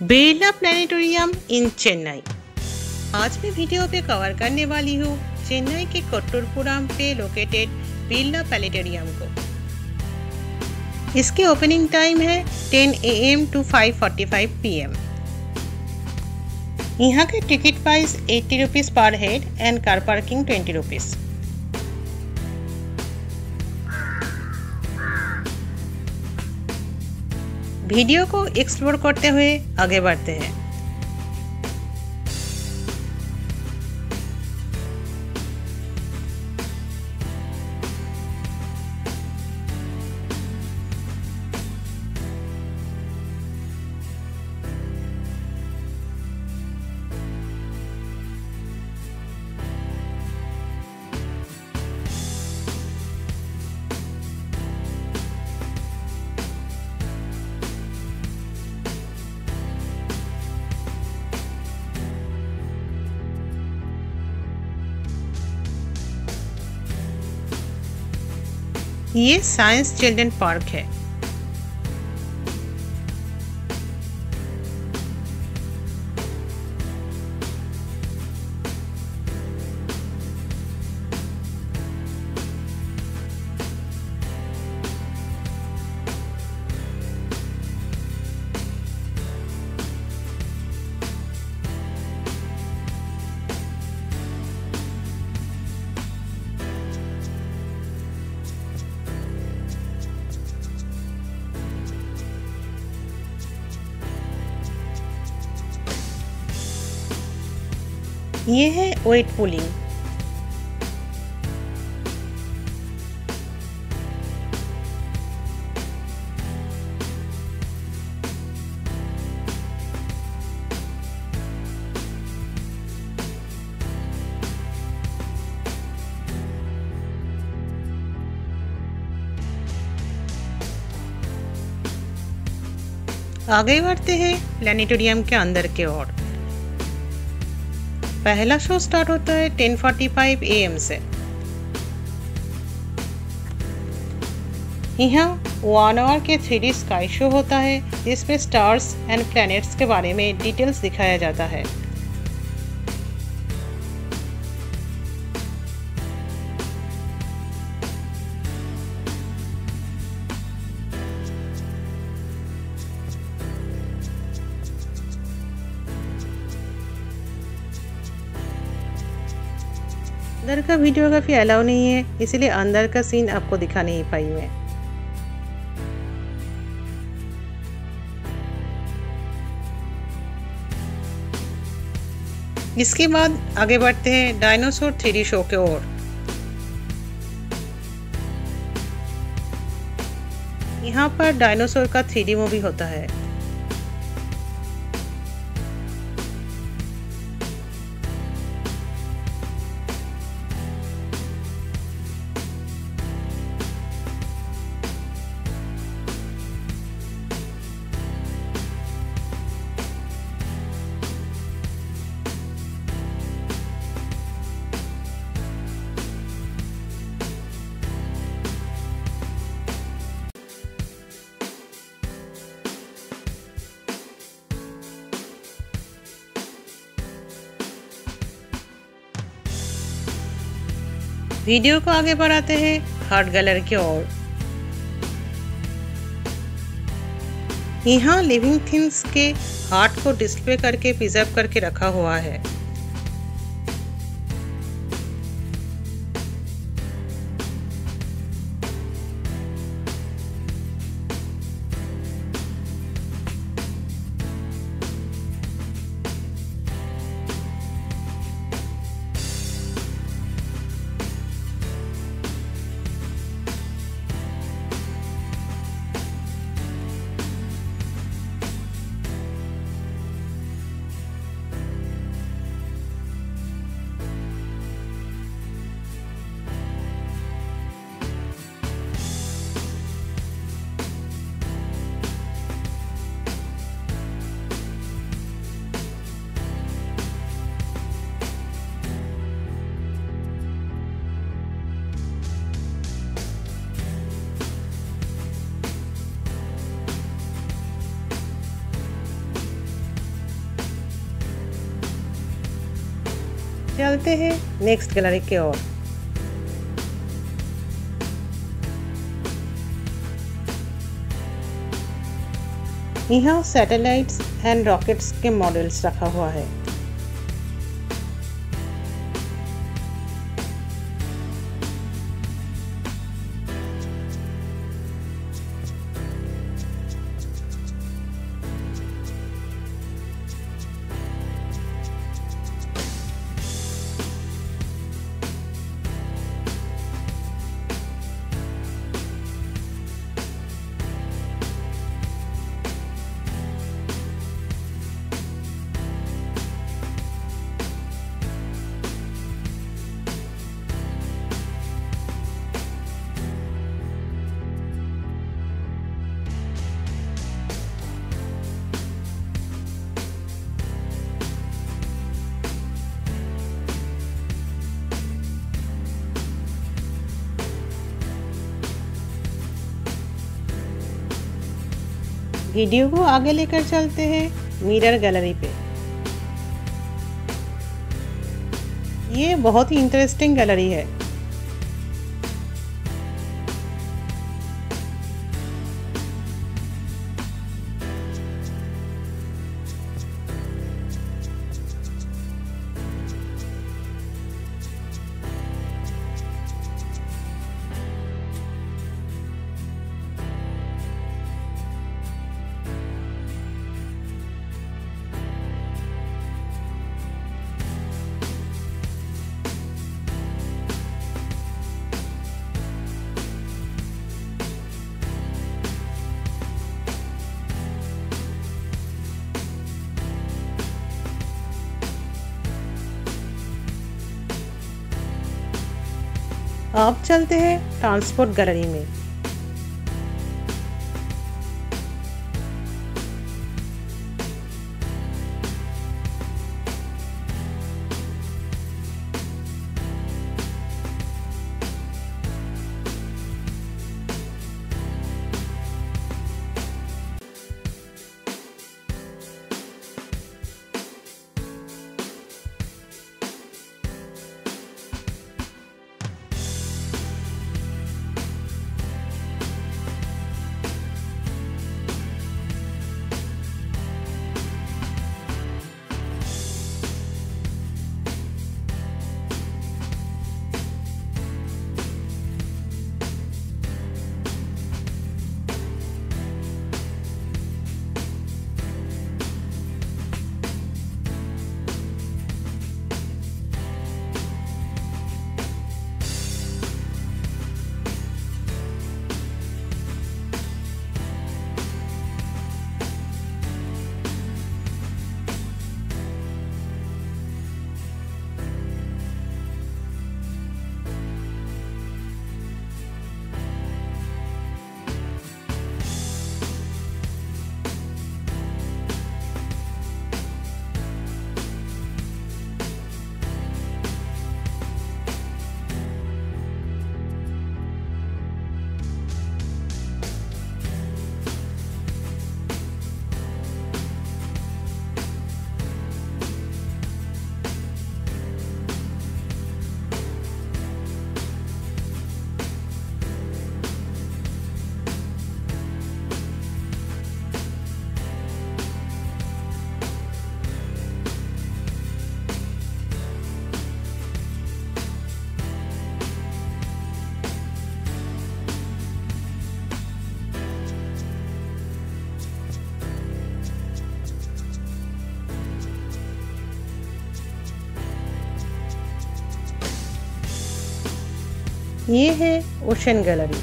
Birla planetarium इन चेन्नई। आज मैं video पे कवर करने वाली हूँ चेन्नई के कोट्टूरपुरम पे लोकेटेड बिरला प्लानिटोरियम को। इसके ओपनिंग टाइम है 10 एम टू 5:45 पीएम यहाँ के ticket price 80 rupees per head and car parking 20 rupees video को एक्सप्लोर करते हुए आगे बढ़ते हैं। ये साइंस चिल्ड्रन पार्क है। ये है वेट पुलिंग आगे बढ़ते हैं प्लानिटोरियम के अंदर के ओर। पहला शो स्टार्ट होता है 10:45 एम से। यहाँ वन आवर के थ्री स्काई शो होता है, जिसमें स्टार्स एंड प्लैनेट्स के बारे में डिटेल्स दिखाया जाता है। अंदर का वीडियोग्राफी अलाउ नहीं है, इसलिए अंदर का सीन आपको दिखा नहीं पाई मैं। इसके बाद आगे बढ़ते हैं डायनासोर थ्री शो के ओर। यहाँ पर डायनासोर का थ्री मूवी होता है। वीडियो को आगे बढ़ाते हैं हार्ट गैलरी की ओर। यहाँ लिविंग थिंग्स के हार्ट को डिस्प्ले करके प्रिजर्व करके रखा हुआ है। चलते हैं नेक्स्ट गैलरी के ओर। यहाँ सैटेलाइट्स एंड रॉकेट्स के मॉडल्स रखा हुआ है। वीडियो को आगे लेकर चलते हैं मिरर गैलरी पे। ये बहुत ही इंटरेस्टिंग गैलरी है। अब चलते हैं ट्रांसपोर्ट गैलरी में। ये है ओशन गैलरी।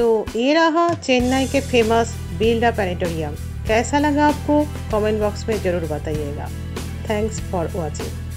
तो ये रहा चेन्नई के फ़ेमस बिल्डा प्लानिटोरियम कैसा लगा आपको? कमेंट बॉक्स में ज़रूर बताइएगा। Thanks for watching